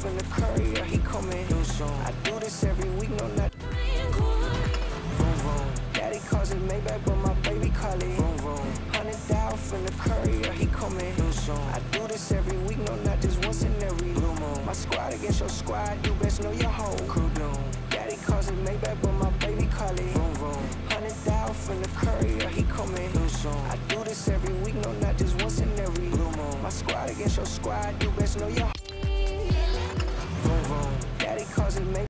from the courier, he coming through soon. I do this every week, no not. Vroom vroom. Daddy calls it Maybach, but my baby call it vroom vroom. Hundred thou from the courier, he coming through soon. I do this every week, no not just once in every blue moon. My squad against your squad, you best know your whole crew doom. Daddy calls it Maybach, but my baby call it vroom vroom. Hundred thou from the courier, he coming through soon. I do this every week, no not just once in every blue moon. My squad against your squad, you best know your